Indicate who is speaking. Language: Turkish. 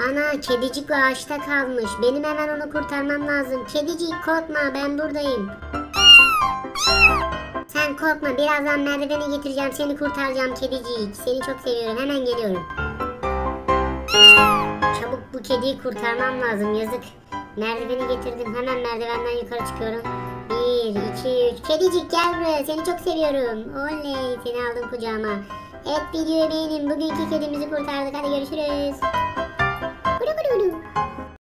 Speaker 1: Ana kedicik ağaçta kalmış. Benim hemen onu kurtarmam lazım. Kedicik korkma ben buradayım. Sen korkma birazdan merdiveni getireceğim seni kurtaracağım kedicik. Seni çok seviyorum hemen geliyorum. Çabuk bu kediyi kurtarmam lazım yazık. Merdiveni getirdim hemen merdivenden yukarı çıkıyorum. Bir, iki, üç. Kedicik gel buraya seni çok seviyorum. Oley seni aldım kucağıma. Evet videoyu beğenin. Bugünkü kedimizi kurtardık. Hadi görüşürüz.